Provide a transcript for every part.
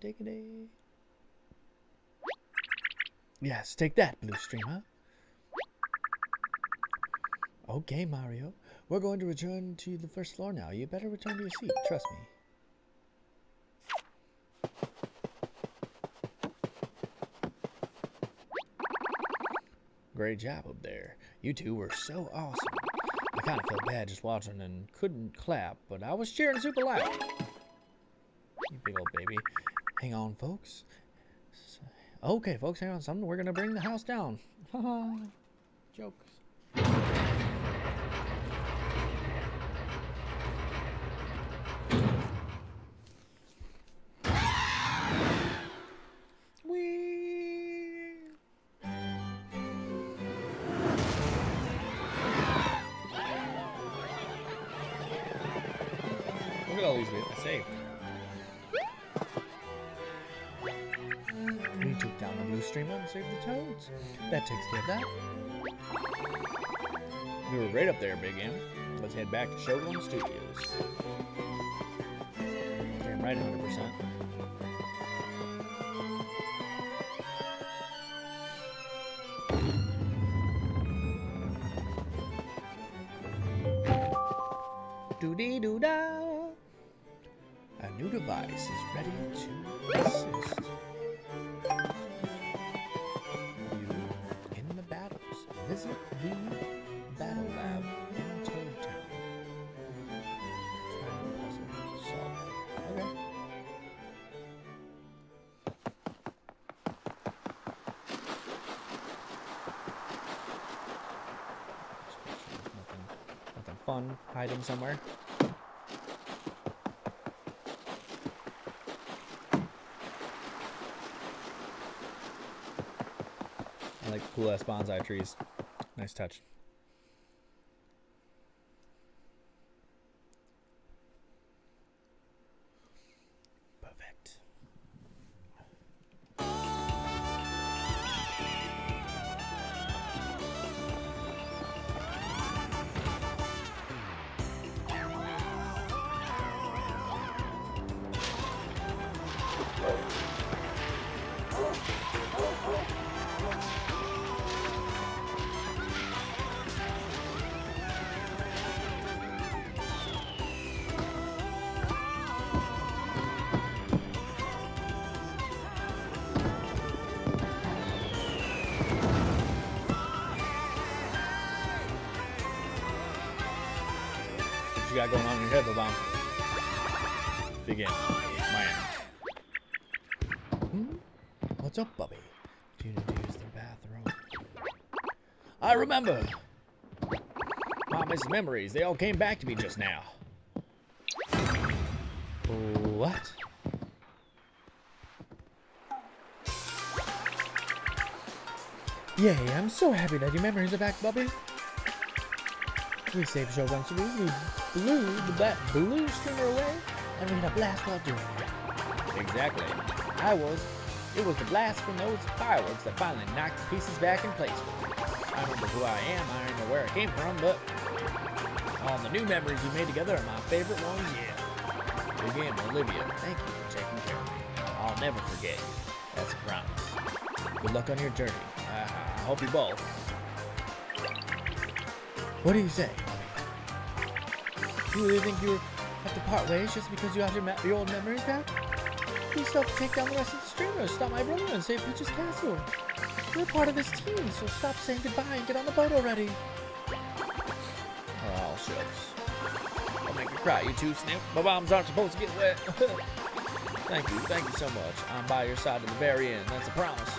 diggity. Yes, take that, Blue Streamer. Okay, Mario. We're going to return to the first floor now. You better return to your seat. Trust me. Great job up there. You two were so awesome. I kind of felt bad just watching and couldn't clap, but I was cheering super loud. You big old baby. Hang on, folks. Okay, folks, hang on. Something. We're gonna bring the house down. Jokes. That takes care of that. You were right up there, Big M. Let's head back to Shogun Studios. Damn right, 100%. Somewhere. I like cool ass bonsai trees. Nice touch. Got going on in your head? Begin. Man. Hmm? What's up, Bubby? Do you need to use bathroom? I remember. Mama's memories. They all came back to me just now. What? Yay, I'm so happy that your memories are back, Bubby. We saved Shogun Studios, we blew the black blue streamer away, and we had a blast while doing it. Exactly. I was. It was the blast from those fireworks that finally knocked the pieces back in place for me. I remember who I am, I don't know where I came from, but all the new memories we made together are my favorite ones yet. Again, Olivia, thank you for taking care of me. I'll never forget you. That's a promise. Good luck on your journey. I, I hope you both. What do you say? You really think you have to part ways just because you have your, your old memories back? Still have to take down the rest of the streamers, stop my brother, and save Peach's castle. You're part of this team, so stop saying goodbye and get on the boat already. Oh, shucks. I'll make you cry, you two, Snip. My bombs aren't supposed to get wet. thank you, thank you so much. I'm by your side to the very end, that's a promise.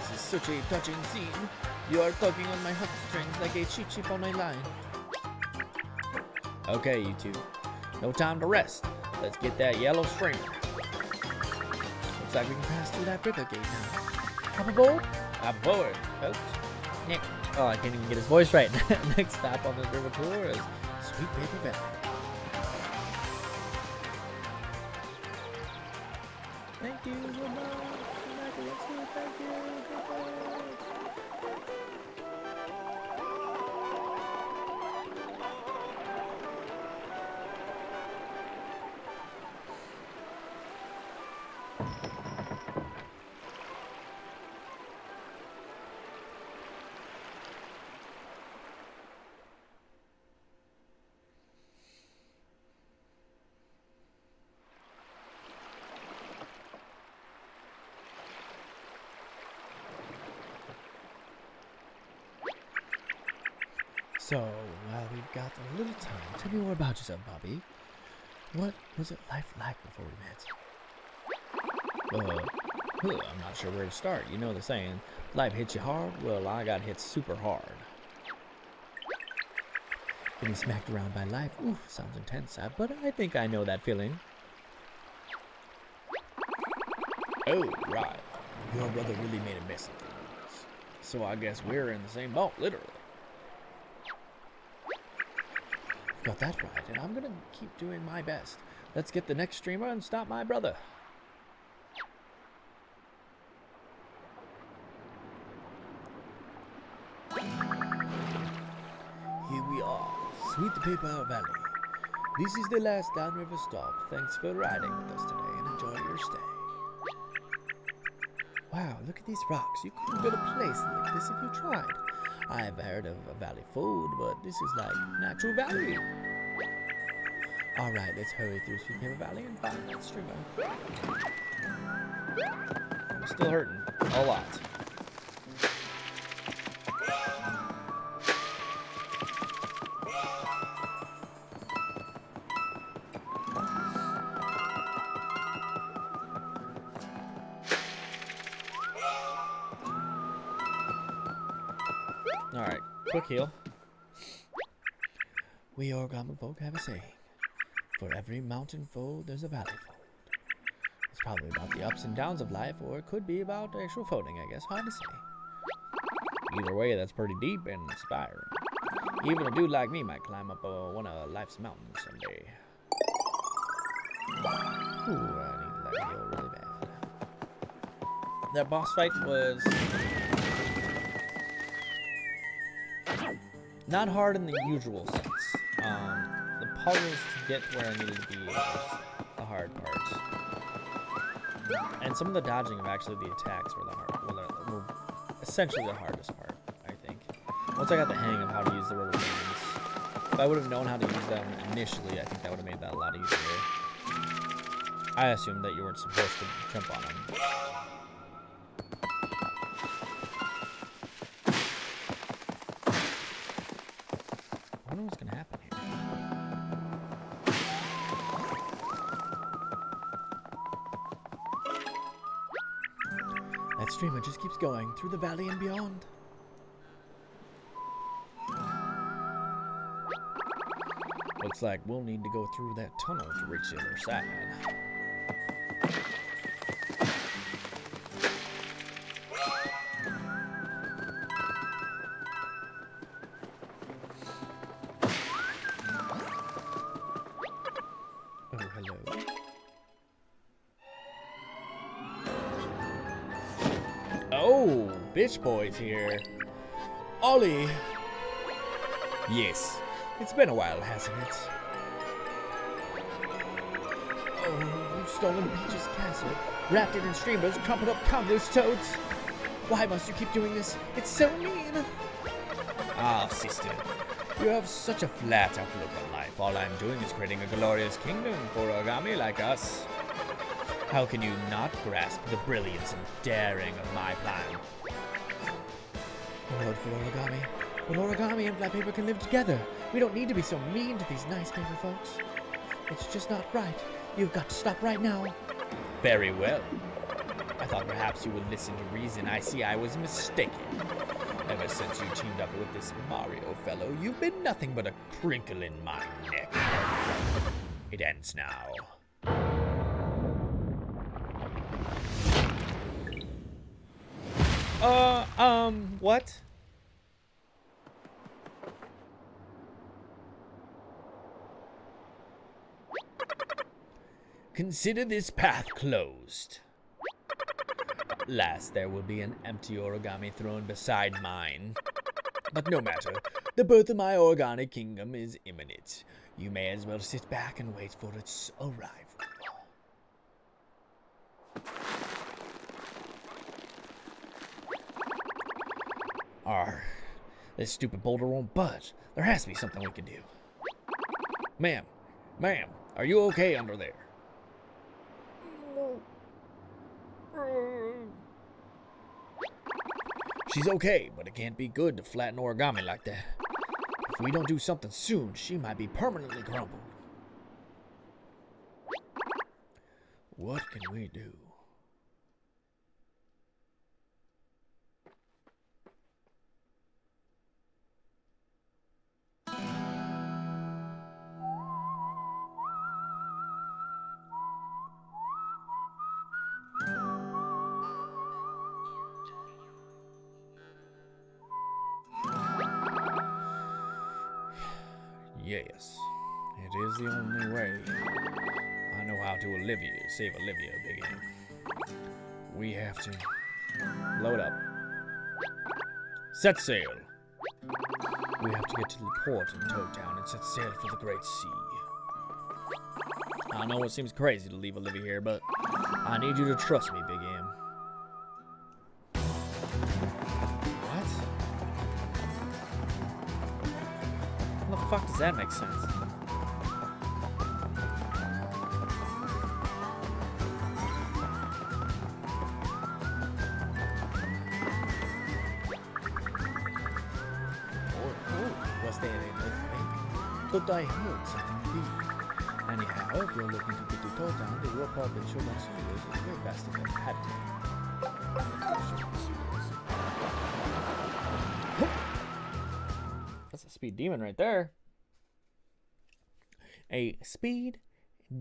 This is such a touching scene. You are tugging on my heartstrings like a cheap sheep on a line. Okay, you two. No time to rest. Let's get that yellow string. Looks like we can pass through that river gate now. Hop aboard? Hop aboard, folks. Nick. Oh, I can't even get his voice right. Next stop on this river tour is Sweet Paper Valley. So, while we've got a little time, tell me more about yourself, Bobby. What was it life like before we met? Uh, I'm not sure where to start. You know the saying, life hits you hard? Well, I got hit super hard. Getting smacked around by life, oof, sounds intense, uh, but I think I know that feeling. Oh, right. Your brother really made a mess of things. So I guess we're in the same boat, literally. Got that right, and I'm gonna keep doing my best. Let's get the next streamer and stop my brother. Paper Valley. This is the last downriver stop. Thanks for riding with us today and enjoy your stay. Wow, look at these rocks. You couldn't build a place like this if you tried. I've heard of a valley food, but this is like natural valley. Alright, let's hurry through Sweet Paper Valley and find that streamer. I'm still hurting. A lot. We origami folk have a saying. For every mountain fold, there's a valley fold. It's probably about the ups and downs of life, or it could be about actual folding, I guess. Hard to say. Either way, that's pretty deep and inspiring. Even a dude like me might climb up uh, one of life's mountains someday. Ooh, I need that heal really bad. That boss fight was not hard in the usual sense. Um, the puzzles to get where I needed to be the hard part. And some of the dodging of actually the attacks were the hard, were, were essentially the hardest part, I think. Once I got the hang of how to use the rubber bands, if I would have known how to use them initially, I think that would have made that a lot easier. I assumed that you weren't supposed to jump on them. Streamer just keeps going through the valley and beyond. Looks like we'll need to go through that tunnel to reach the other side. Bitch boy's here. Olly! Yes, it's been a while, hasn't it? Oh, you've stolen Peach's castle, wrapped it in streamers, crumpled up countless toads. Why must you keep doing this? It's so mean! Ah, sister, you have such a flat outlook on life. All I'm doing is creating a glorious kingdom for origami like us. How can you not grasp the brilliance and daring of my plan? Lord for origami. But origami and flat paper can live together. We don't need to be so mean to these nice paper folks. It's just not right. You've got to stop right now. Very well. I thought perhaps you would listen to reason. I see I was mistaken. Ever since you teamed up with this Mario fellow, you've been nothing but a crinkle in my neck. It ends now. Uh, um, what? Consider this path closed. Last, there will be an empty origami throne beside mine. But no matter, the birth of my organic kingdom is imminent. You may as well sit back and wait for its arrival. Arr, this stupid boulder won't budge. There has to be something we can do. Ma'am, ma'am, are you okay under there? She's okay, but it can't be good to flatten origami like that. If we don't do something soon, she might be permanently crumpled. What can we do? Set sail. We have to get to the port in Toad Town and set sail for the Great Sea. I know it seems crazy to leave Olivia here, but I need you to trust me, Big M. What? How the fuck does that make sense? To the warp hub in Shogun Studios is way faster than Paddington. That's a speed demon right there. A speed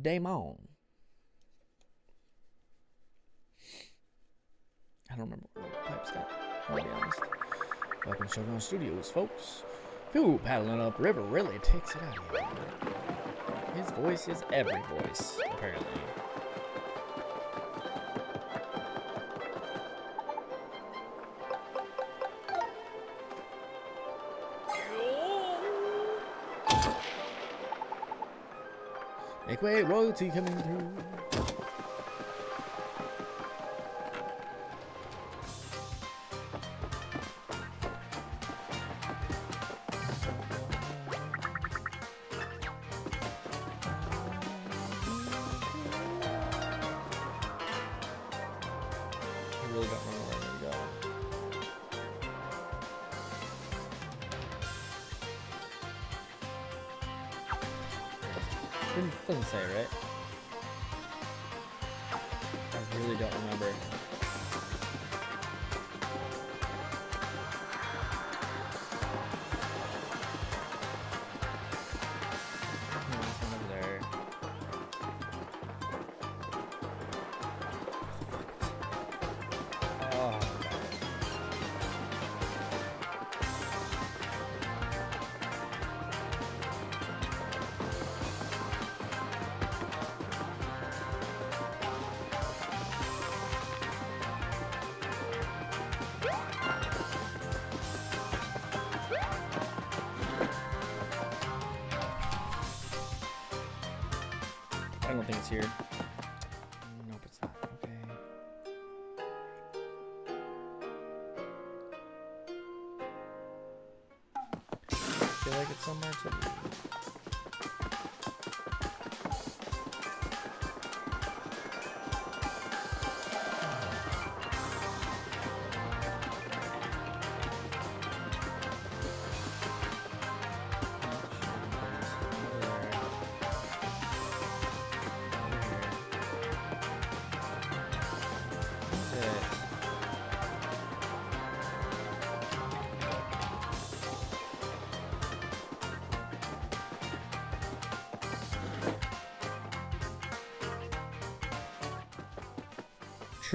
demon. I don't remember what the pipe's at. I'll be honest. Welcome to Shogun Studios, folks. Phew, paddling up river really takes it out of you. His voice is every voice, apparently. Make way, royalty coming through.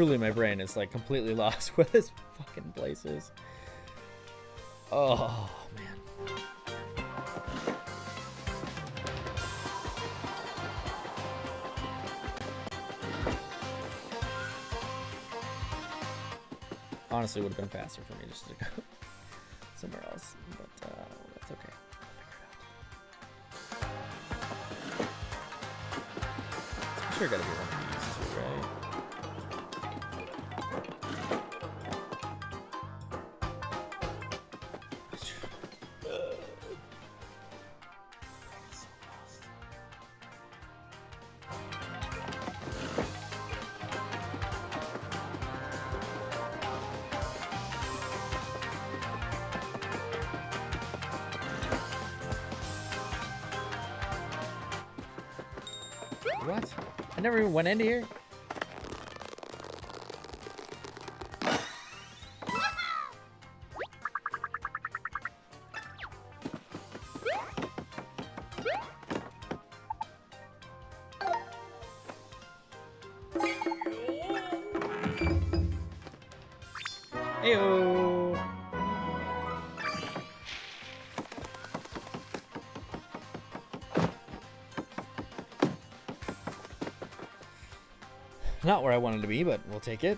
Truly, my brain is like completely lost where this fucking place is. Oh, man. Honestly, would have been faster for me just to go somewhere else, but uh, that's okay. I'm sure gotta be never even went into here. Not where I wanted to be, but we'll take it.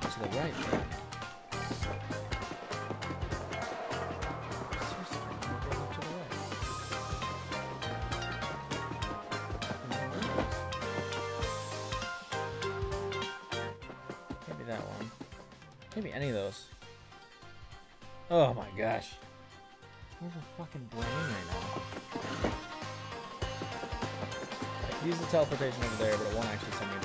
To the right. Maybe that one. Maybe any of those. Oh my gosh. Where's my fucking brain right now? I use the teleportation over there, but it won't actually send me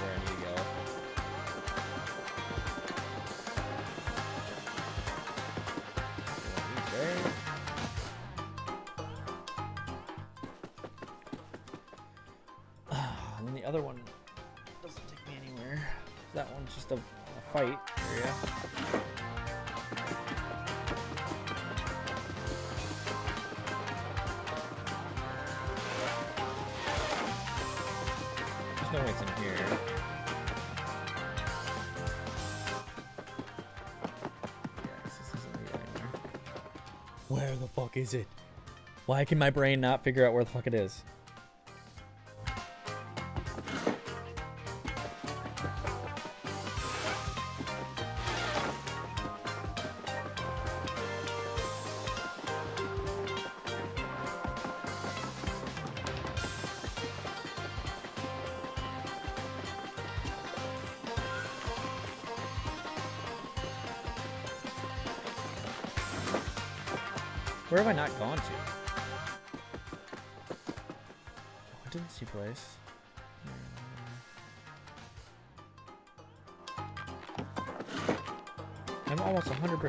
is it? Why can my brain not figure out where the fuck it is?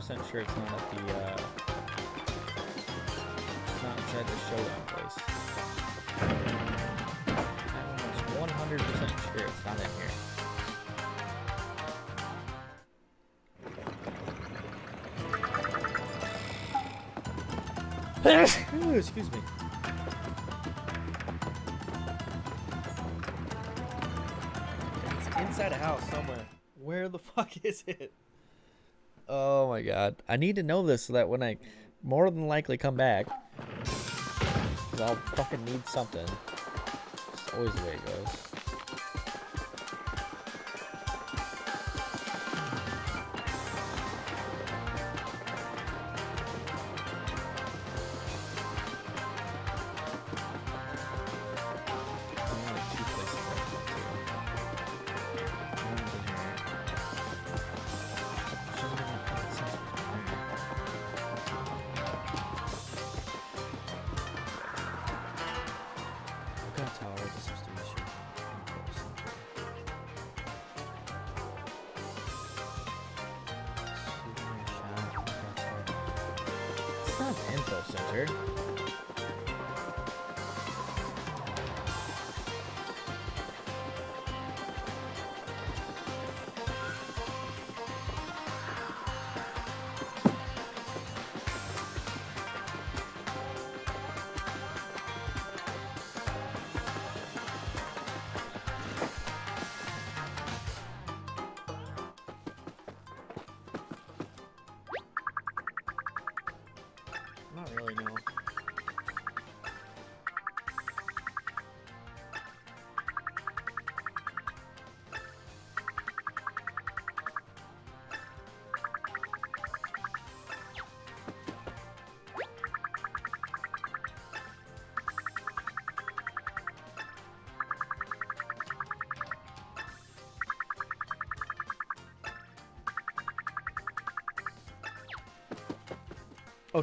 100% sure it's not at the, uh... It's not inside the showdown place. I'm almost 100% sure it's not in here. Ooh, excuse me. It's inside a house somewhere. Where the fuck is it? Oh my god. I need to know this so that when I more than likely come back, I'll fucking need something. It's always the way it goes.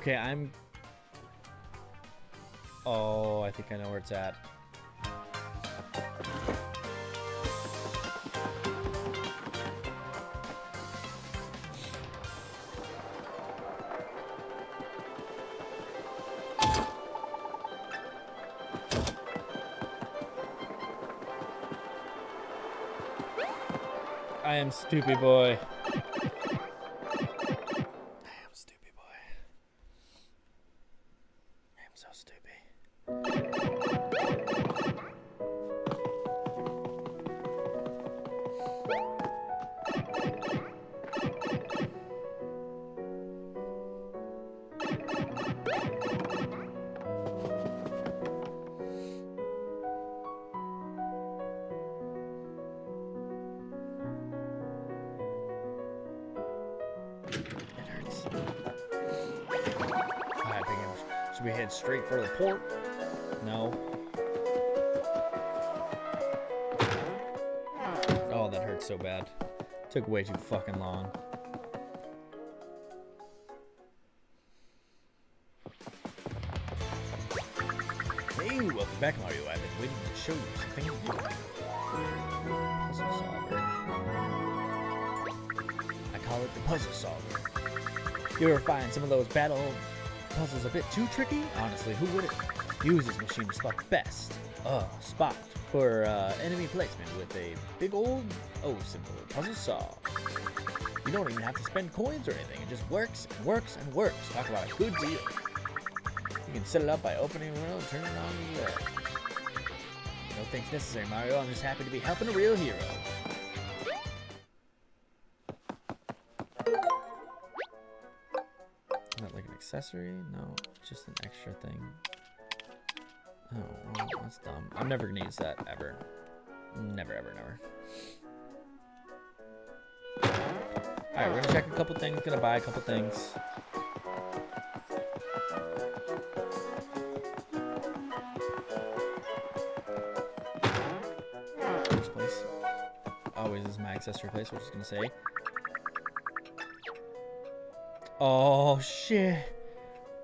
Okay, I'm. Oh, I think I know where it's at. I am stupid boy. So stupid. Straight for the port? No. Oh, that hurts so bad. Took way too fucking long. Hey, welcome back, Mario. I've been waiting to show you something. Puzzle solver. I call it the puzzle solver. You ever find some of those battle puzzles a bit too tricky? Honestly, who wouldn't? Use this machine to spot the best uh, spot for uh, enemy placement with a big old O symbol puzzle solve. You don't even have to spend coins or anything. It just works and works and works. Talk about a good deal. You can set it up by opening a window and turning it on as well. No thanks necessary, Mario. I'm just happy to be helping a real hero. Accessory? No, just an extra thing. Oh, well, that's dumb. I'm never gonna use that ever. Never, ever, never. Alright, we're gonna check a couple things, gonna buy a couple things. First place. Oh, Always is my accessory place, we're just gonna say. Oh shit.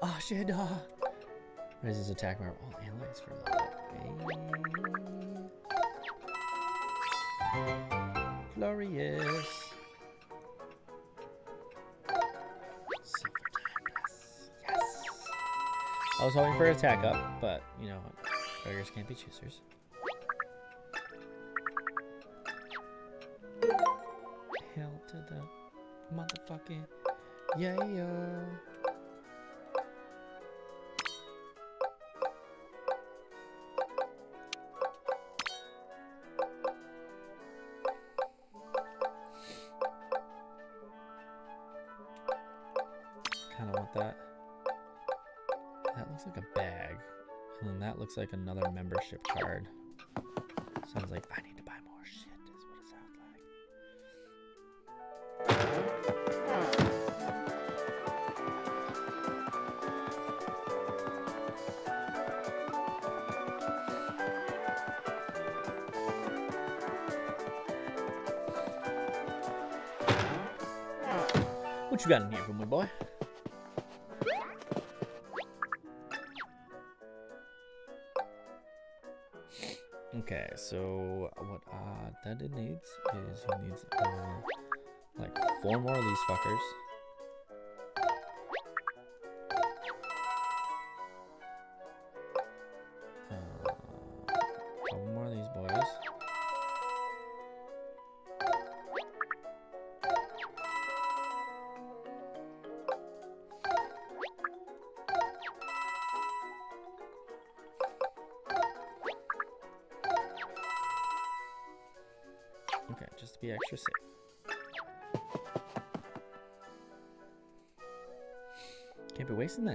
Oh shit, dog. Raises attack power all allies for level. Glorious. Yes. I was hoping for an attack up, but you know, beggars can't be choosers. Hell to the motherfucking yeah looks like another membership card. Sounds like I need to buy more shit, is what it sounds like. What you got in here for me, boy? So what uh that it needs is he needs uh like four more of these fuckers.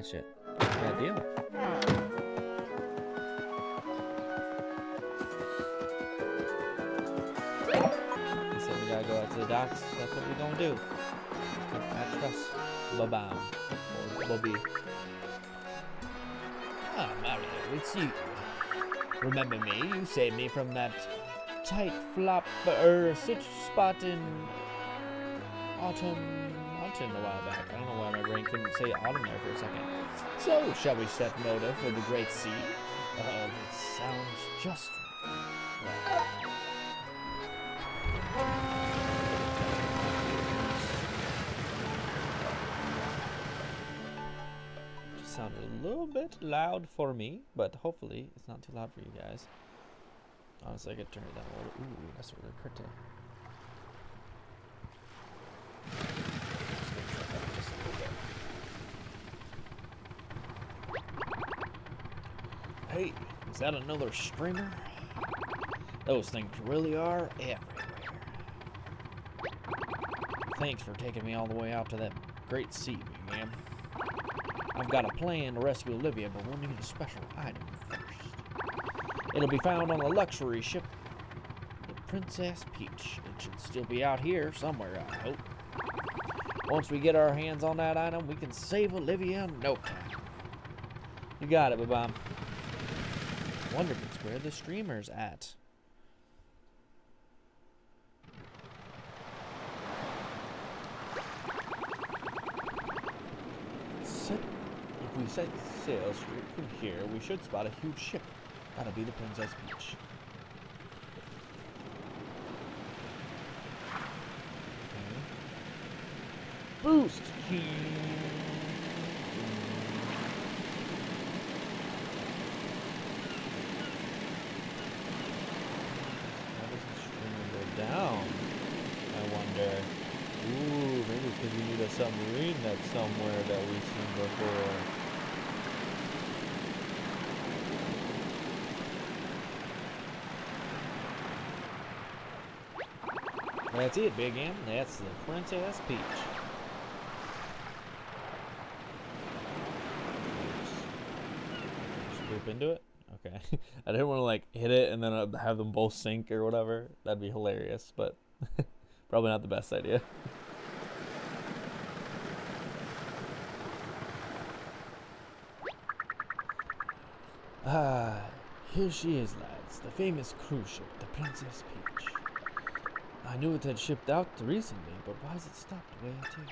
That shit. Bad deal. He said we gotta go out to the docks. That's what we gonna do. I trust Babam. Or Bobby. Ah, Mario, it's you. Remember me? You saved me from that tight flop er sitch spot in autumn mentioned a while back. I don't know why my brain couldn't say autumn there for a second. So, shall we set motive for the Great Sea? Uh, it sounds just right. Just sounded a little bit loud for me, but hopefully it's not too loud for you guys. Honestly, I could turn it down a little. Ooh, that's really pretty. Just gonna try that just a little bit. Hey, is that another streamer? Those things really are everywhere. Thanks for taking me all the way out to that great sea, man. I've got a plan to rescue Olivia, but we'll need a special item first. It'll be found on a luxury ship, the Princess Peach. It should still be out here somewhere, I hope. Once we get our hands on that item, we can save Olivia in no time. You got it, Babam. Wonder if it's where the streamer's at. Set, if we set sail straight from here, we should spot a huge ship. That'll be the Princess. Okay. Boost! How does the streamer go down? I wonder. Ooh, maybe it's because we need a submarine that's somewhere that we've seen before. That's it, Big M. That's the Princess Peach. Just into it? Okay. I didn't want to like hit it and then uh, have them both sink or whatever. That'd be hilarious, but probably not the best idea. Ah, here she is, lads. The famous cruise ship, the Princess Peach. I knew it had shipped out recently, but why has it stopped way out here?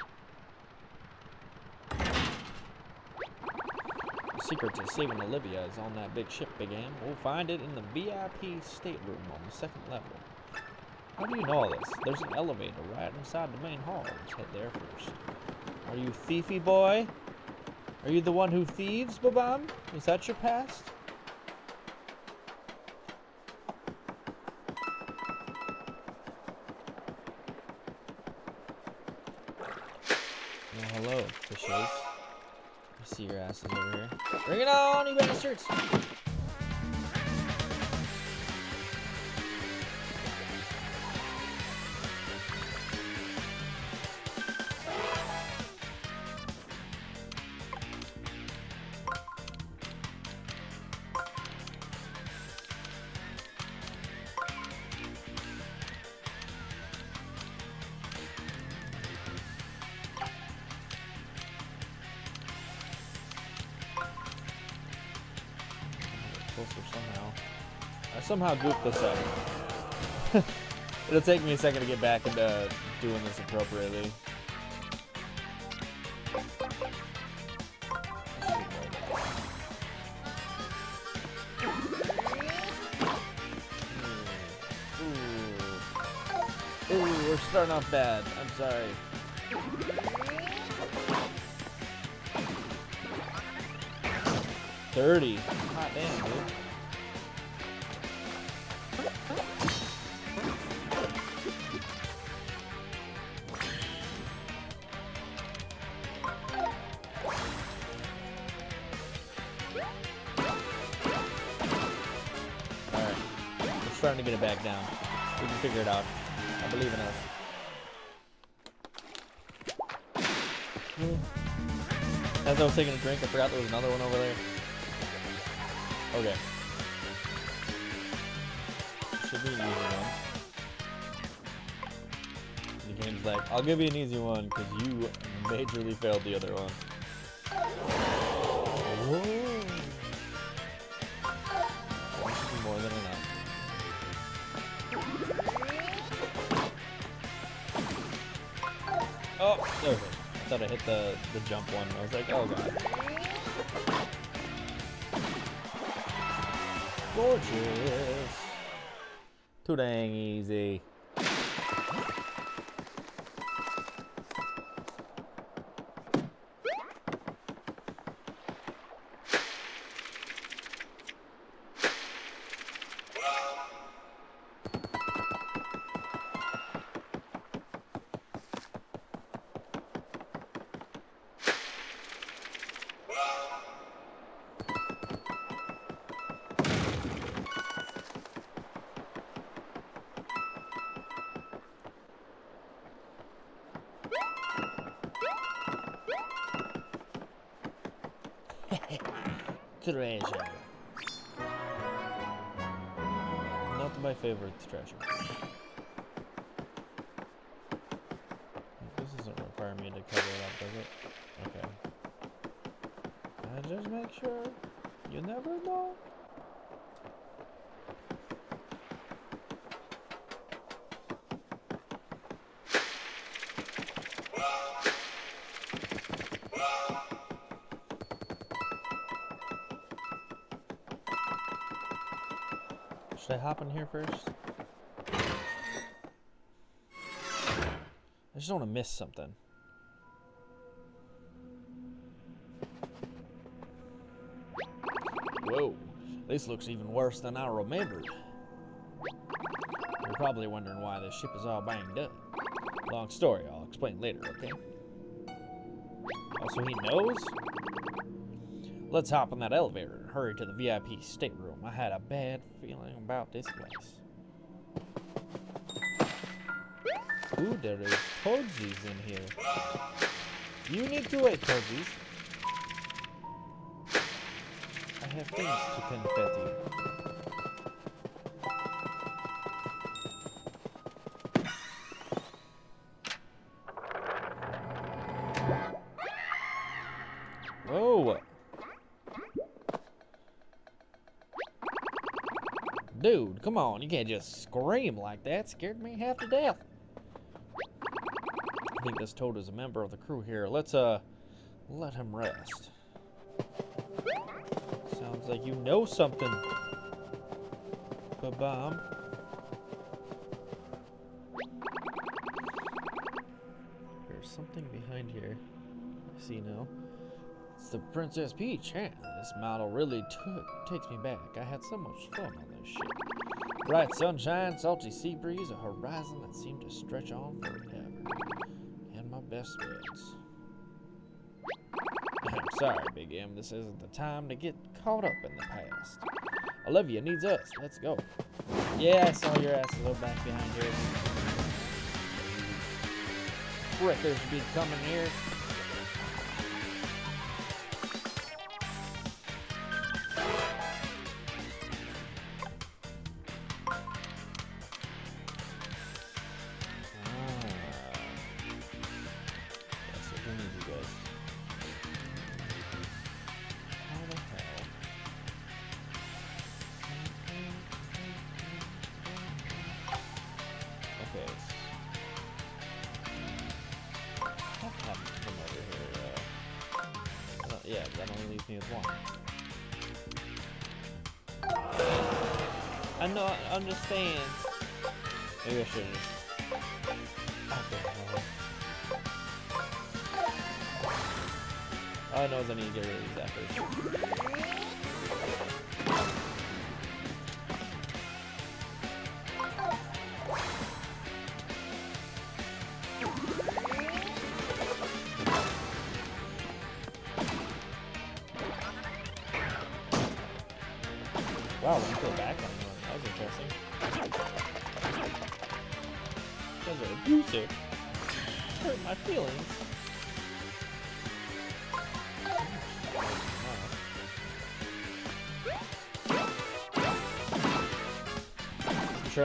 The secret to saving Olivia is on that big ship, Big M. We'll find it in the VIP stateroom on the second level. How do you know all this? There's an elevator right inside the main hall. Let's head there first. Are you thiefy boy? Are you the one who thieves, Babam? Is that your past? Over here. Bring it on, you bastards! Somehow goofed this up. It'll take me a second to get back into doing this appropriately. Ooh. Ooh, we're starting off bad. I'm sorry. Thirty. Hot damn, dude. Down. We can figure it out. I believe in us. Hmm. As I was taking a drink, I forgot there was another one over there. Okay. Should be an easy one. The game's like, I'll give you an easy one because you majorly failed the other one. Oh, there go. thought I hit the, the jump one. I was like, oh god. Gorgeous. Too dang easy. Treasure. This doesn't require me to cover it up, does it? Okay. Can I just make sure? You never know. Should I hop in here first? Just don't want to miss something. Whoa, this looks even worse than I remembered. You're probably wondering why this ship is all banged up. Long story, I'll explain later, okay? Also, he knows? Let's hop on that elevator and hurry to the VIP stateroom. I had a bad feeling about this place. Ooh, there is toadsies in here. You need to wait, toadsies. I have things to confetti you. Whoa! Dude, come on, you can't just scream like that. Scared me half to death. Think this toad is a member of the crew here. Let's, uh, let him rest. Sounds like you know something. Bob-omb. There's something behind here. I see now. It's the Princess Peach. This model really took takes me back. I had so much fun on this ship. Bright sunshine, salty sea breeze, a horizon that seemed to stretch on forever. I'm sorry, Big M. This isn't the time to get caught up in the past. Olivia needs us. Let's go. Yeah, I saw your asses over back behind here. Frickers be coming here.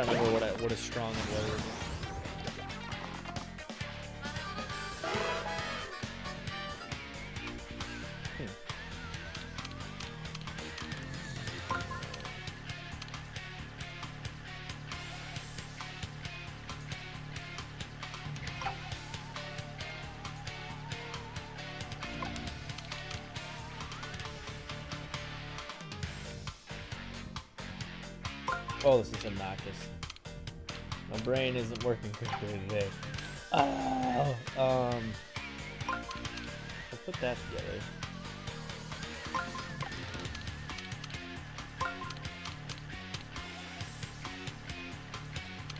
Trying to remember what I, what is strong and what isn't. Oh, this is obnoxious. My brain isn't working correctly today. Oh, um, let's put that together.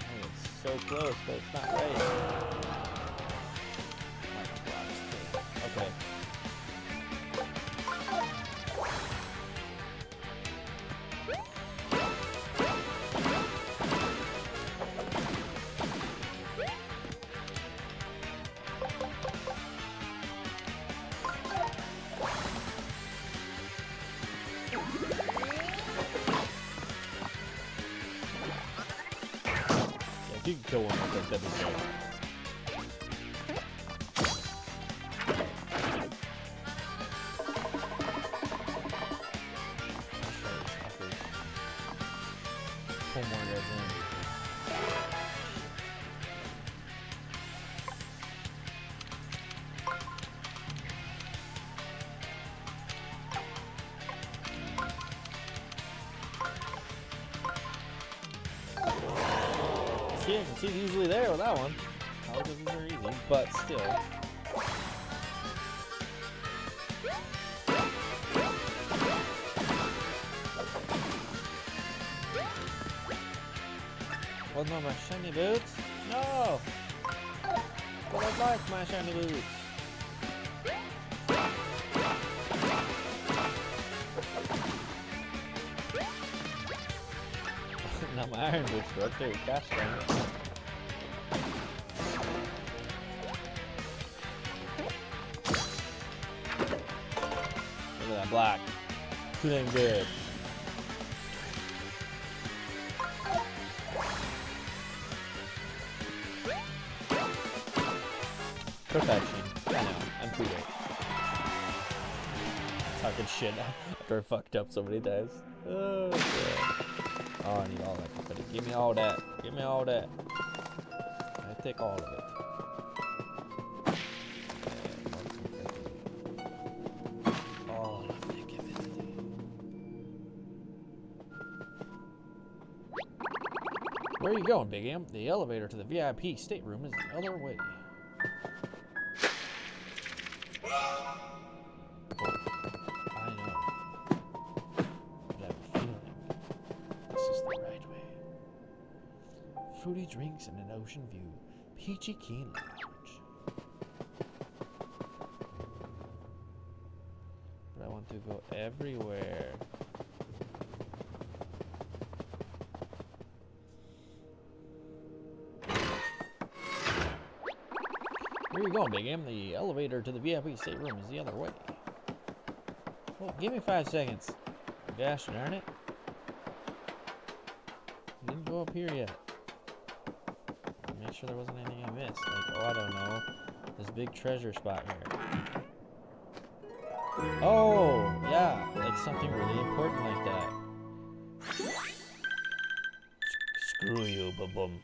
Oh, it's so close, but it's not right. But still. What about my shiny boots? No! But I like my shiny boots. Not my iron boots broke too. Gosh at that black. Too damn good. Perfection. I know. I'm too good. Talking shit after I fucked up so many times. Oh. Oh, I need all that. Give me all that. Give me all that. I take all of it. Going, Big M? The elevator to the VIP stateroom is the other way. Fruity drinks and an ocean view. Peachy Keen Lounge. But I want to go everywhere. Going, Big M? The elevator to the VIP stateroom is the other way. Well, give me five seconds. Gosh darn it. Didn't go up here yet. Make sure there wasn't anything I missed. Like, oh, I don't know. This big treasure spot here. Oh, yeah. Like something really important like that. Screw you, Bob-omb.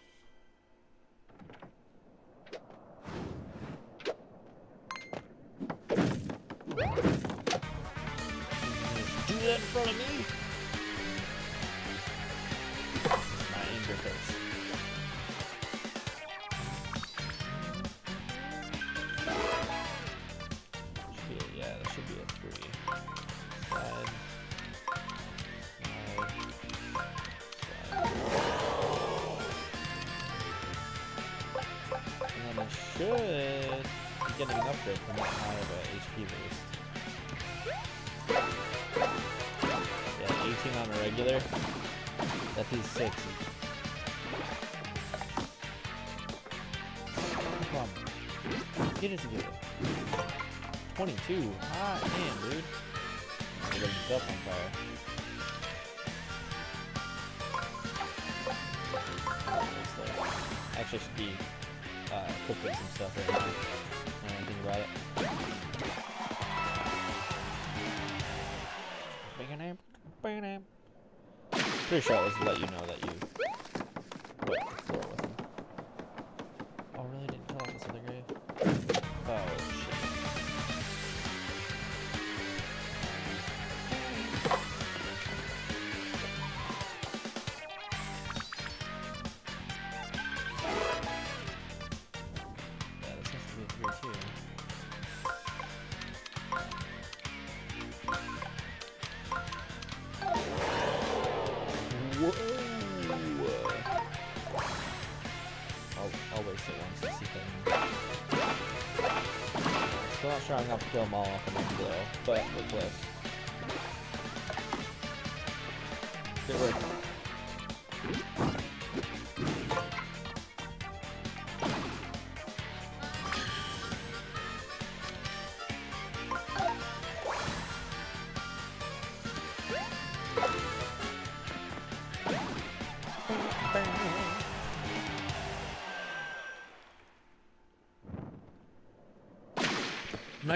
Get it together. 22. Hot damn, dude. He got himself on fire. Actually, should be uh, cooking some stuff right now. I don't think about it. Pretty sure I was to let you know that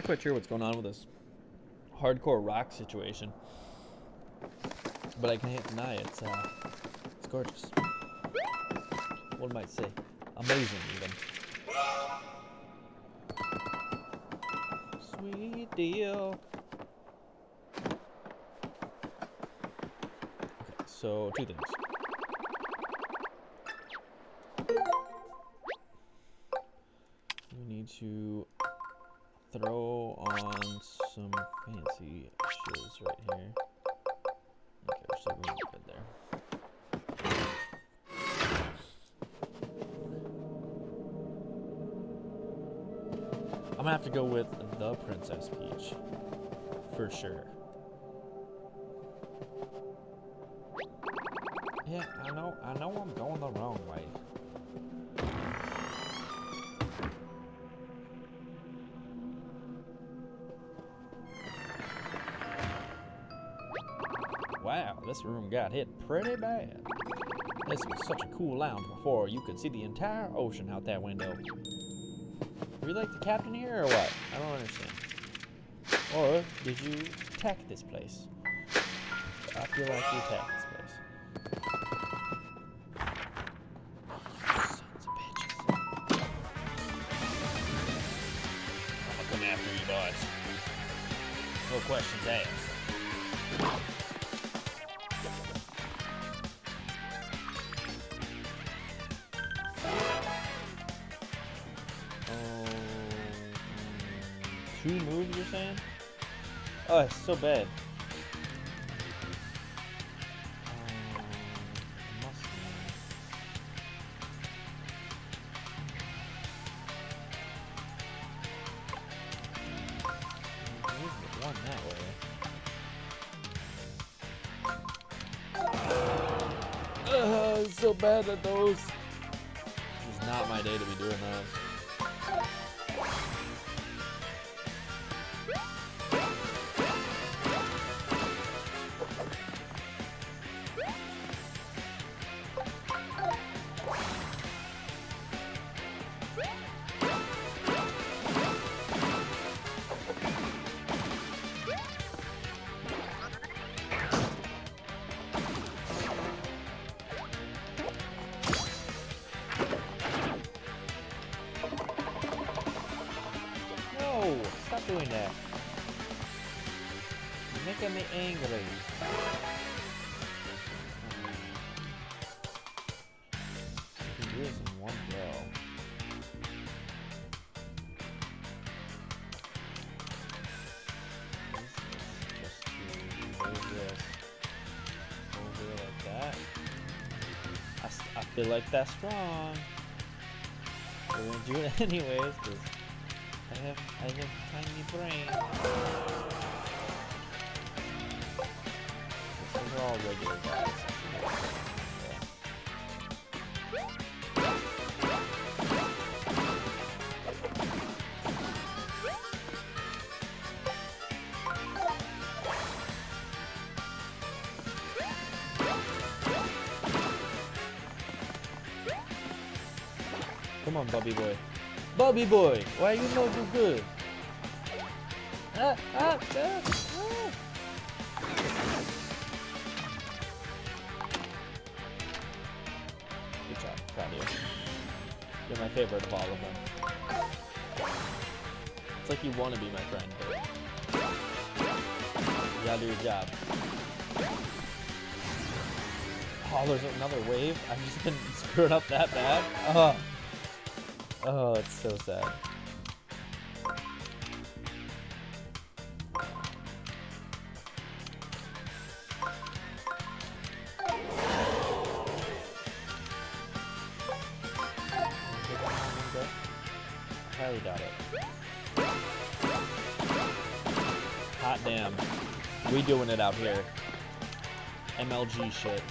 quite sure what's going on with this hardcore rock situation, but I can't deny it's uh, it's gorgeous. One might say, amazing even. Sweet deal. Okay, so two things. Peach for sure. Yeah, I know, I know I'm going the wrong way. Wow, this room got hit pretty bad. This was such a cool lounge before. You could see the entire ocean out that window. Were you like the captain here or what? I don't understand. Or did you attack this place? I feel like you attacked this place. Sons of bitches. I'm gonna come after you boys. No questions asked. Oh, it's so bad. Feel like that's wrong. We're gonna do it anyways, 'cause I have I have tiny brain. These are all regular guys. Bobby boy. Bobby boy, why you no do good? Ah, ah, ah. Good job, proud of you. You're my favorite of all of them. It's like you want to be my friend, but you gotta do your job. Oh, there's another wave. I've just been screwing up that bad. Oh, Oh, it's so sad. highly doubt it. Hot damn. We doing it out here. MLG shit.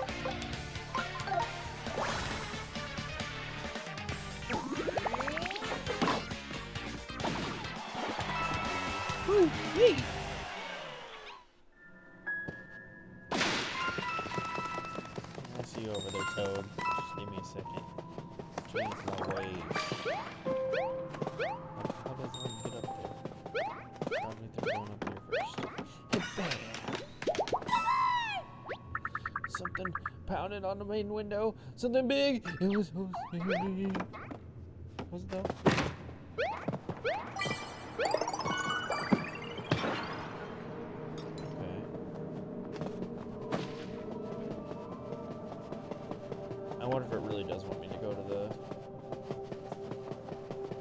The main window. Something big. It was so scary. Was it though? Okay. I wonder if it really does want me to go to the.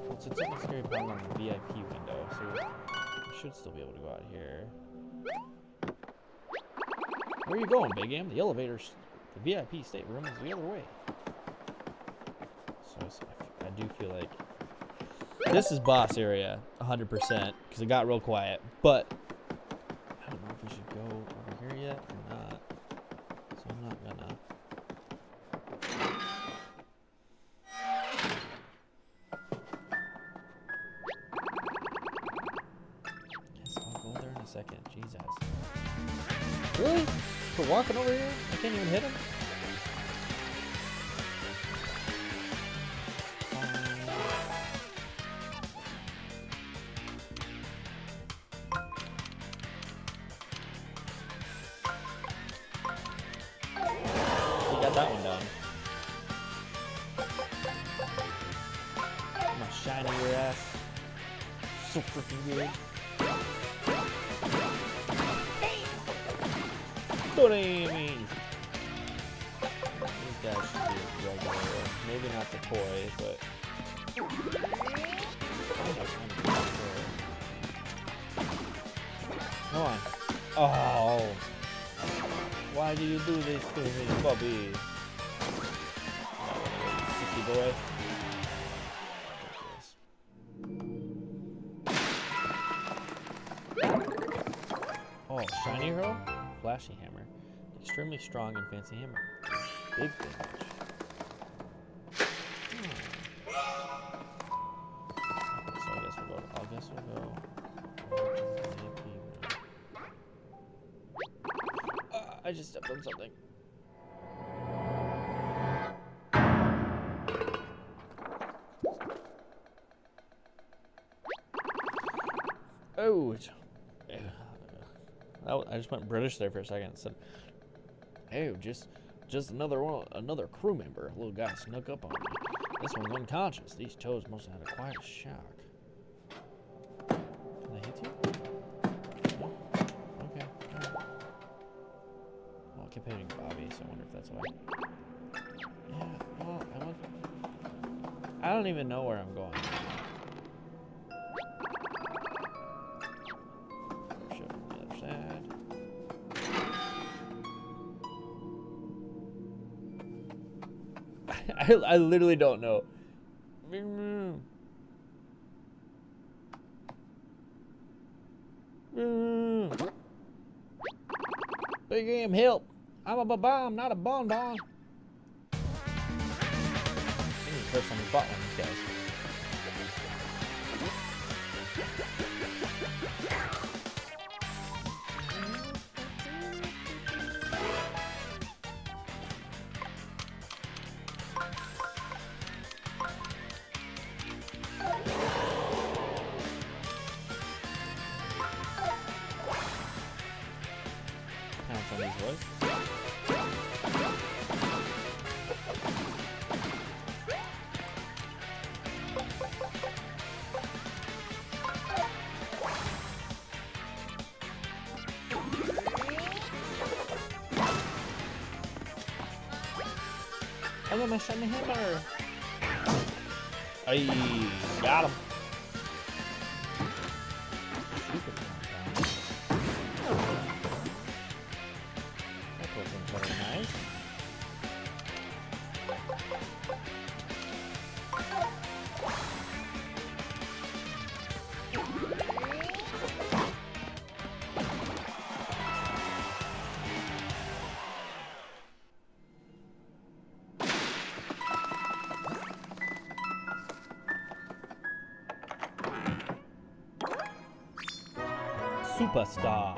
Well, since something scary pounded on the VIP window, so I should still be able to go out here. Where are you going, Big M? The elevator's, the VIP stateroom is the other way. So I I do feel like this is boss area, 100%, because it got real quiet. But Extremely strong and fancy hammer. Big damage. Hmm. So I guess we'll go. I guess we'll go. Ah, I just stepped on something. Oh, it's- I just went British there for a second. Said, "Oh, just, just another one, another crew member. A little guy snuck up on me. This one's unconscious. These toes must have had a quiet shock." Can I hit you? Okay. Well, I kept hitting Bobby, so I wonder if that's why. Yeah. Well, I want. I don't even know where I'm going. I, I literally don't know. Big game help. I'm a bomb, not a bonbon. These guys. Ay, got him. Superstar.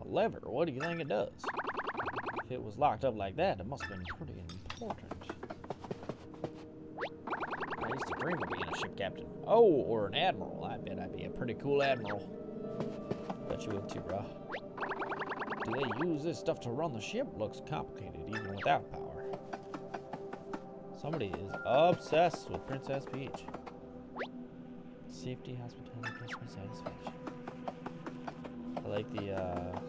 A lever, what do you think it does? If it was locked up like that, it must have been pretty important. I used to dream of being a ship captain. Oh, or an admiral. I bet I'd be a pretty cool admiral. Bet you would too, bro. Do they use this stuff to run the ship? Looks complicated, even without power. Somebody is obsessed with Princess Peach. Safety, hospitality, customer satisfaction. I like the, uh,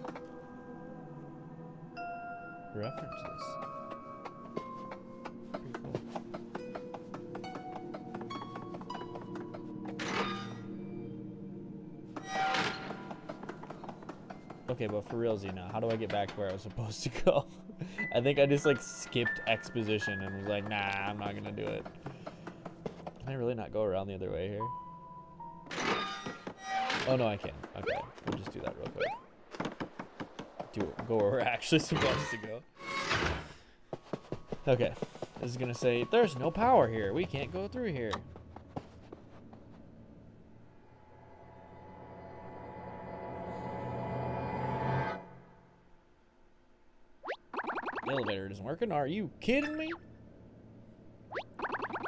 references. Okay, but for realsy now, how do I get back to where I was supposed to go? I think I just like skipped exposition and was like, nah, I'm not gonna do it. Can I really not go around the other way here? Oh no, I can. Okay, we'll just do that real quick. Do go where we're actually supposed to go. Okay, this is gonna say there's no power here. We can't go through here. Isn't working. Are you kidding me?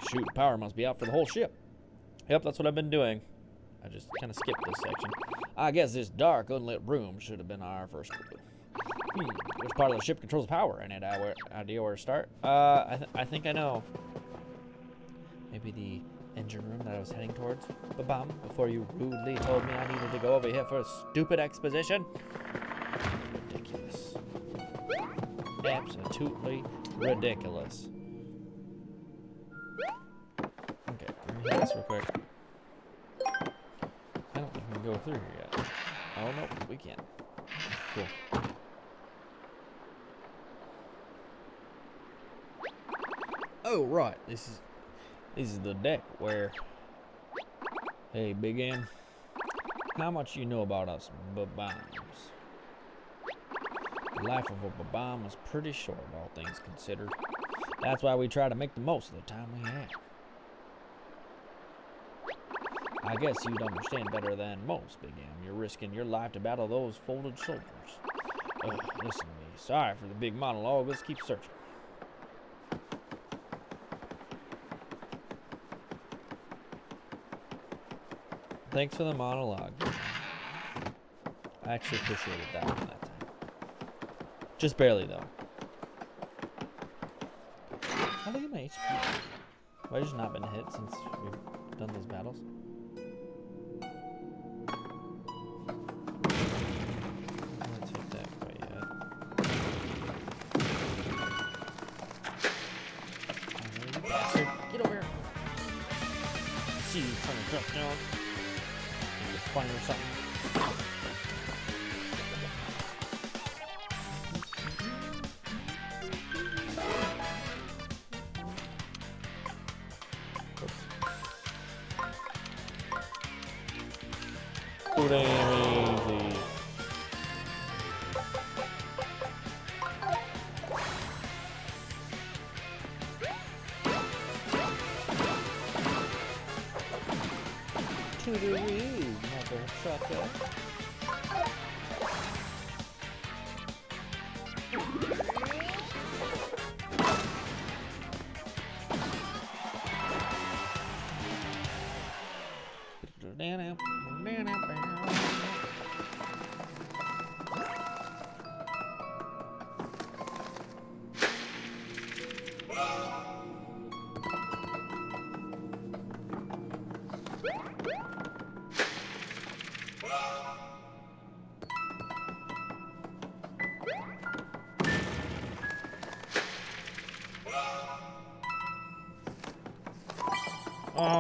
Shoot, power must be out for the whole ship. Yep, that's what I've been doing. I just kind of skipped this section. I guess this dark, unlit room should have been our first clue. Hmm, which part of the ship controls the power? Any idea where to start? Uh, I, th I think I know. Maybe the engine room that I was heading towards? Bob-omb, before you rudely told me I needed to go over here for a stupid exposition? Absolutely ridiculous. Okay, let me hit this real quick. I don't think we can go through here yet. Oh, no, we can't. Cool. Oh, right. This is this is the deck where. Hey, Big M. How much you know about us bombs? Life of a bomb is pretty short, all things considered. That's why we try to make the most of the time we have. I guess you'd understand better than most, Big M. You're risking your life to battle those folded soldiers. Ugh, listen to me. Sorry for the big monologue. Let's keep searching. Thanks for the monologue. I actually appreciated that one. Just barely, though. How look at my HP? Have I just not been hit since we've done those battles?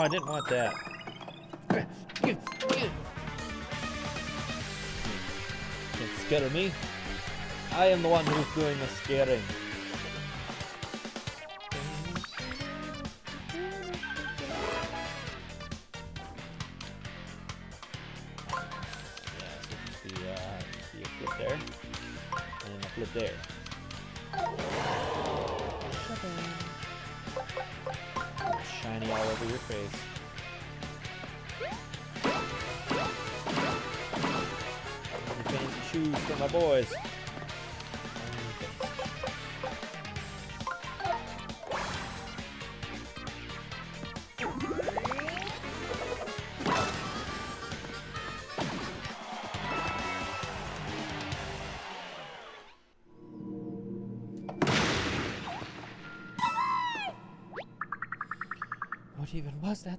I didn't want that. Can't scare me. I am the one who's doing the scaring. Face. fancy shoes for my boys.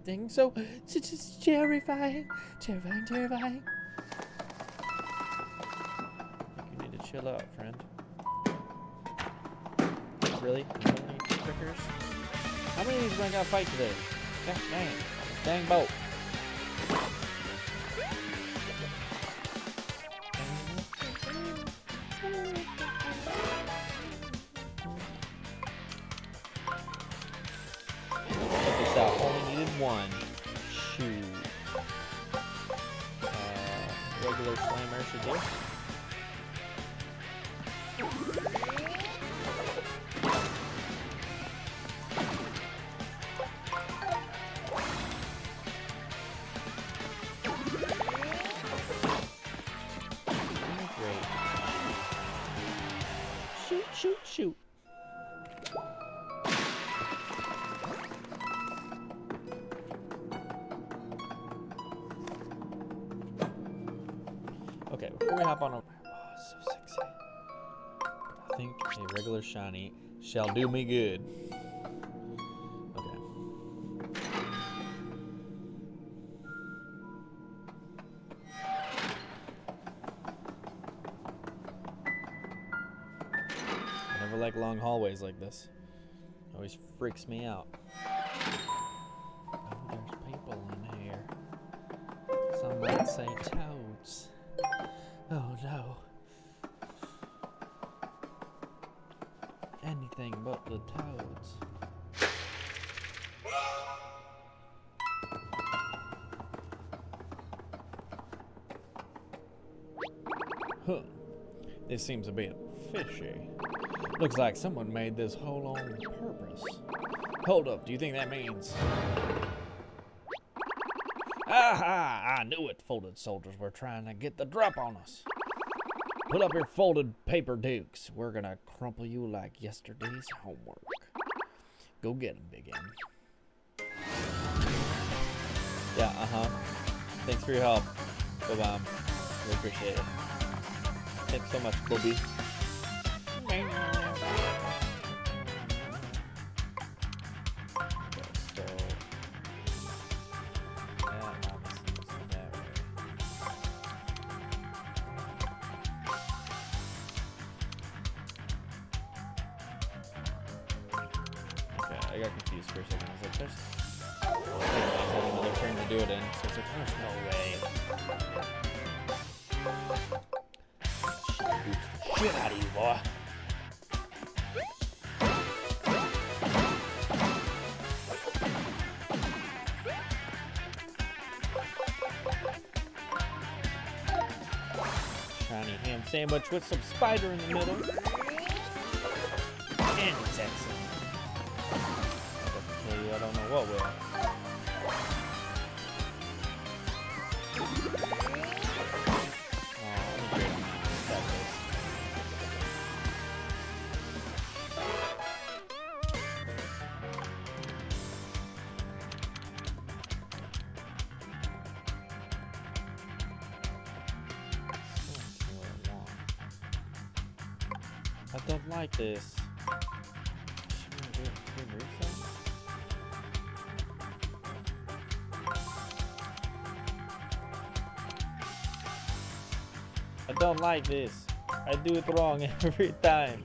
Thing? So, it's just terrifying, terrifying, terrifying. You need to chill out, friend. Really? How many of these am I gonna fight today? Dang. Dang boat. Shiny shall do me good. Okay. I never like long hallways like this. Always freaks me out. Oh, there's people in here. Some might say toads. The toads. Huh. This seems a bit fishy. Looks like someone made this hole on purpose. Hold up, do you think that means... Aha! I knew it, folded soldiers were trying to get the drop on us. Put up your folded paper dukes. We're gonna crumple you like yesterday's homework. Go get him, Big M. Yeah, uh-huh. Thanks for your help, Bob. We appreciate it. Thanks so much, Bobby. Sandwich with some spider in the middle. And it's excellent. I don't know what will. Like this. I do it wrong every time.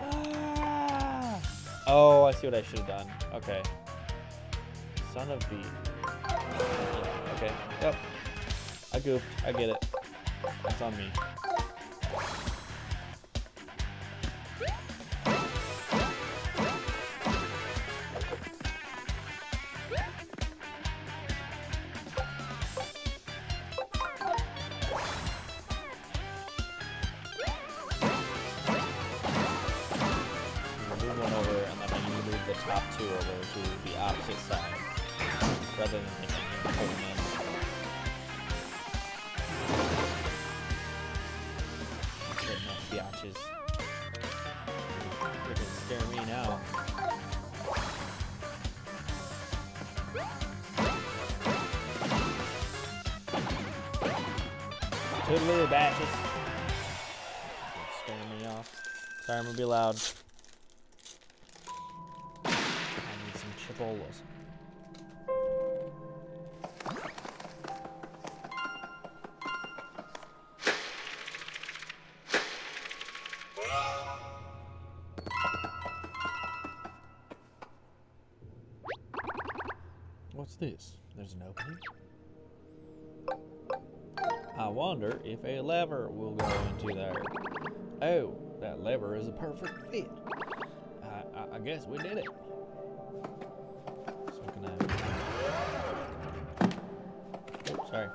Ah! Oh, I see what I should have done. Okay. Son of B. Okay. Yep. I goofed. I get it. That's on me. Rather than thinking you pull them in. Good enough. Freaking scare me now. Toodaloo, batches. Scaring me off. Sorry, I'm gonna be loud. Is a perfect fit. I, I, I guess we did it. So can I? Oh, sorry.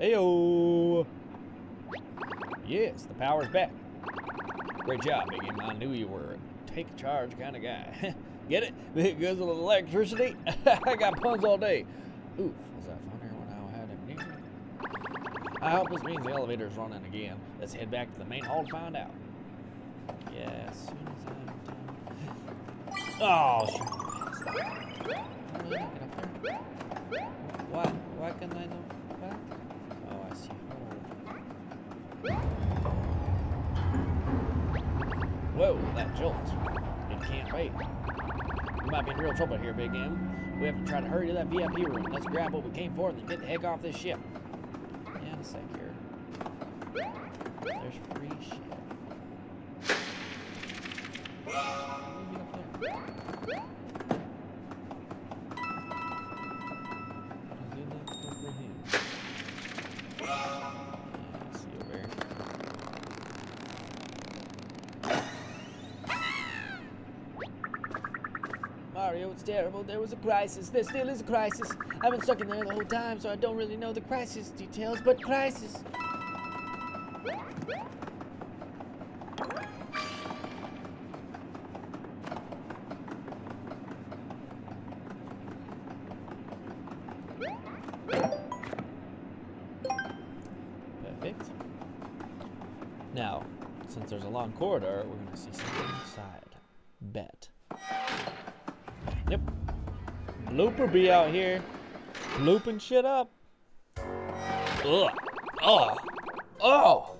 Heyo! Yes, the power's back. Great job, Biggie. I knew you were a take charge kind of guy. Get it? Because of electricity? I got puns all day. Oof, was that funnier when I had amnesia? I hope this means the elevator's running again. Let's head back to the main hall to find out. Yeah, as soon as I'm done. Oh, there? Why? Why can I not? What? Oh, I see. Whoa, that jolt. It can't wait. We might be in real trouble here, Big M. We have to try to hurry to that VIP room. Let's grab what we came for and then get the heck off this ship. Yeah, a sec here. There's free shit. Mario, it's terrible. There was a crisis. There still is a crisis. I've been stuck in there the whole time, so I don't really know the crisis details, but crisis. Perfect. Now, since there's a long corridor, we're be out here. looping shit up. Ugh. Oh. Oh.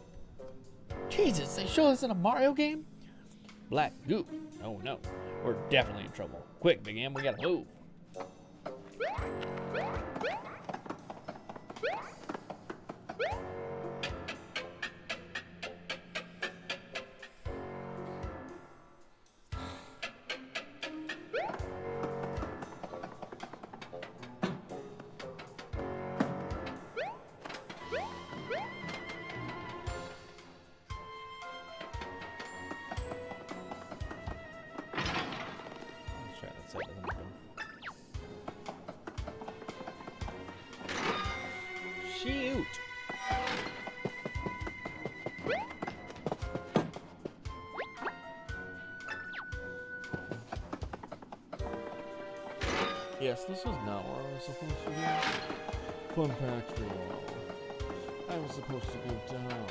Jesus, they show this in a Mario game? Black goop. Oh no. We're definitely in trouble. Quick, Big M, we gotta move. Was supposed to go down.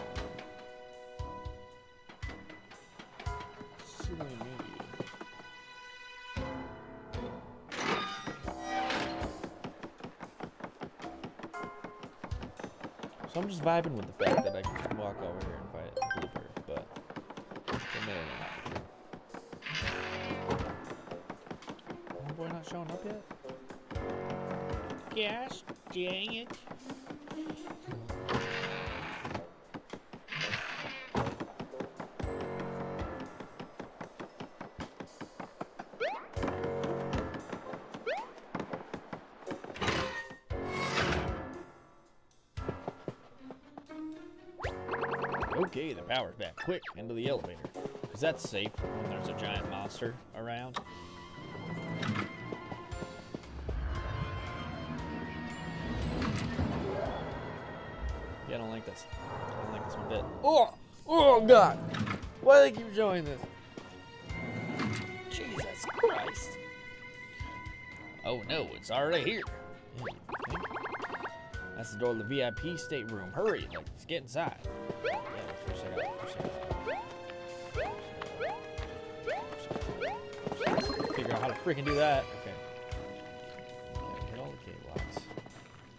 Silly me. So I'm just vibing with the fact that I can just walk over here and fight blooper, but it may not be. Homeboy not showing up yet? Gosh, dang it. Okay, the power's back. Quick, into the elevator. Because that's safe when there's a giant monster around. Yeah, I don't like this. I don't like this one bit. Oh! Oh, God! Why do they keep showing this? Jesus Christ. Oh, no, it's already here. Yeah, you think? That's the door to the VIP stateroom. Hurry, let's get inside. To freaking do that. Okay. Okay, hit all the K-blocks.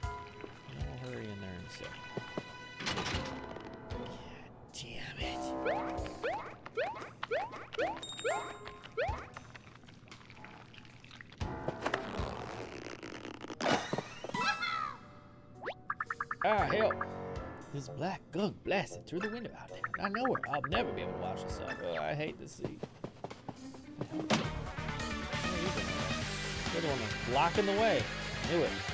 And we'll hurry in there and see. Damn it. Ah, help! This black gunk blasted through the window out there. I know her. I'll never be able to watch this up. Oh, I hate to see. Blocking the way. Knew it.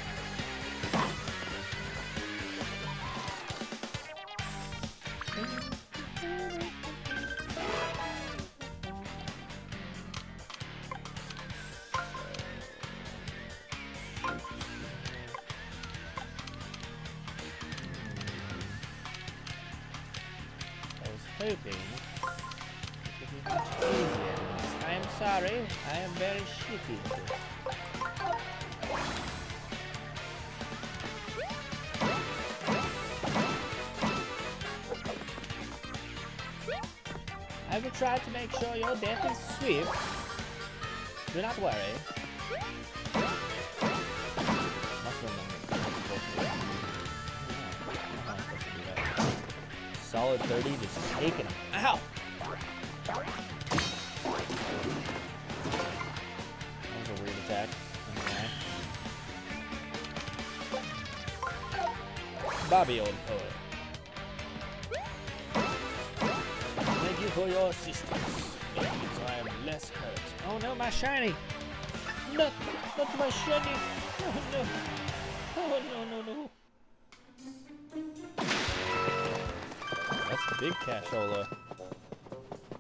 Try to make sure your death is swift. Do not worry. Solid 30, just taking him. Ow! That was a weird attack. Okay. Bobby, old poet. For your assistance. It means I am less hurt. Oh no, my shiny! Not, not my shiny! Oh no! Oh no, no, no! That's the big cashola.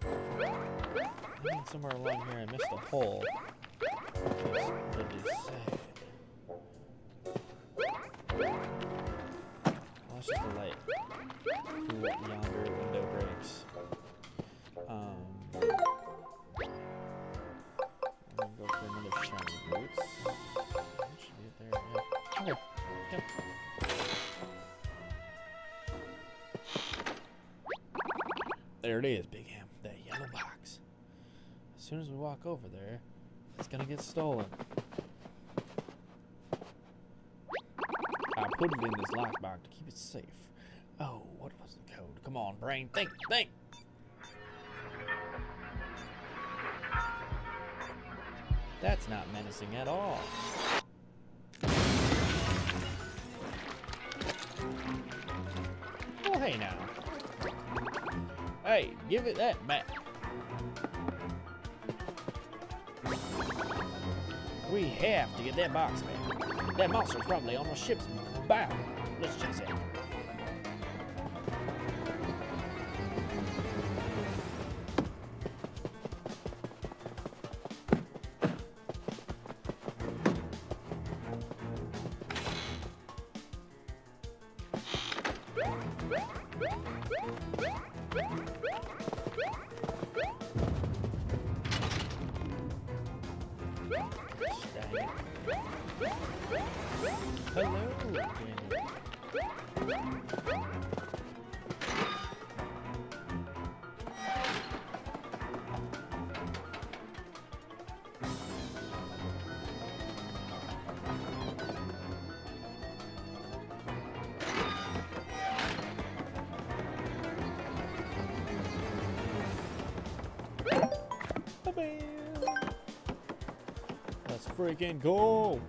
I mean, somewhere along here I missed a hole. It's really that's a light. What There it is, Big M. That yellow box. As soon as we walk over there, it's gonna get stolen. I put it in this lockbox to keep it safe. Oh, what was the code? Come on, brain, think, think! That's not menacing at all. Oh, hey now. Hey, give it that back. We have to get that box back. That monster's probably on the ship's bow. Let's chase it. Freaking go!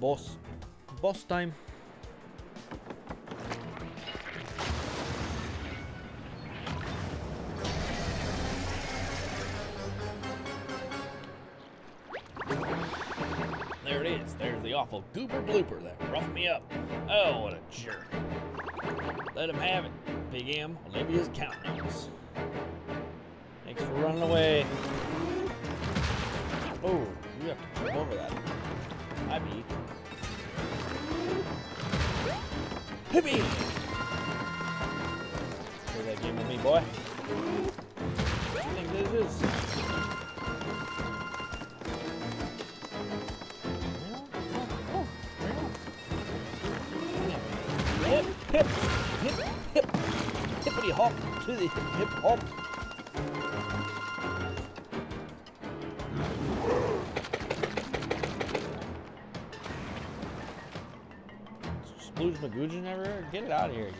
Boss. Boss time. There it is. There's the awful Gooper Blooper that roughed me up. Oh, what a jerk. Let him have it. Big M, Olivia's counting on us. Thanks for running away. Jump out of here,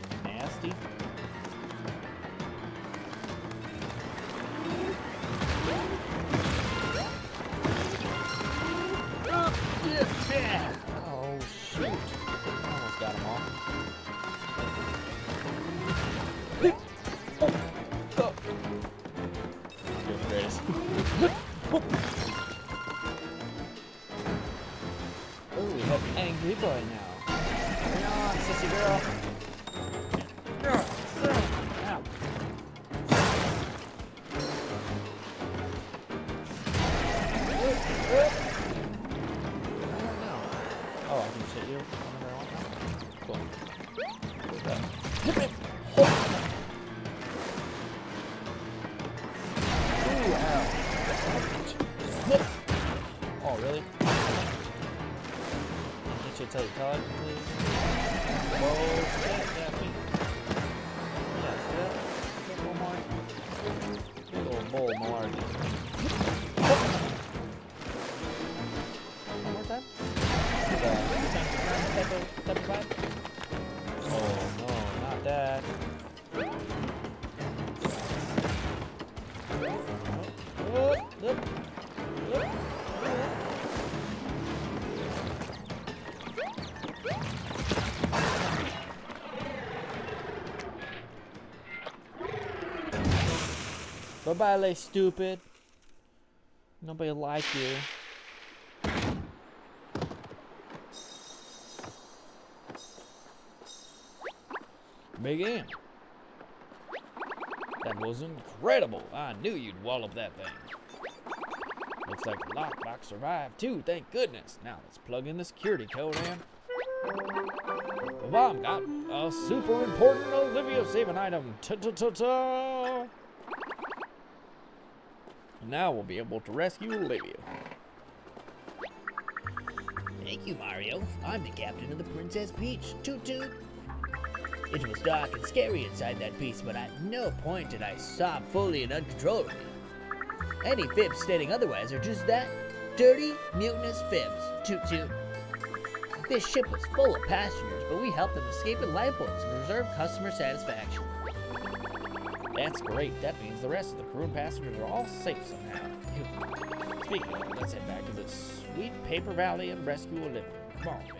Big old Bye, lay stupid. Nobody like you. Big M. That was incredible. I knew you'd wallop that thing. Looks like the lockbox survived too, thank goodness. Now let's plug in the security code and the bomb got a super important Olivia saving item. Ta-ta-ta-ta! Now we'll be able to rescue Olivia. Thank you, Mario. I'm the captain of the Princess Peach. Toot toot. It was dark and scary inside that piece, but at no point did I sob fully and uncontrollably. Any fibs stating otherwise are just that dirty, mutinous fibs. Toot toot. This ship was full of passengers, but we helped them escape in lifeboats and reserved customer satisfaction. That's great. That means the rest of the crew and passengers are all safe somehow. Speaking of, let's head back to the sweet Paper Valley and rescue Olivia. Come on.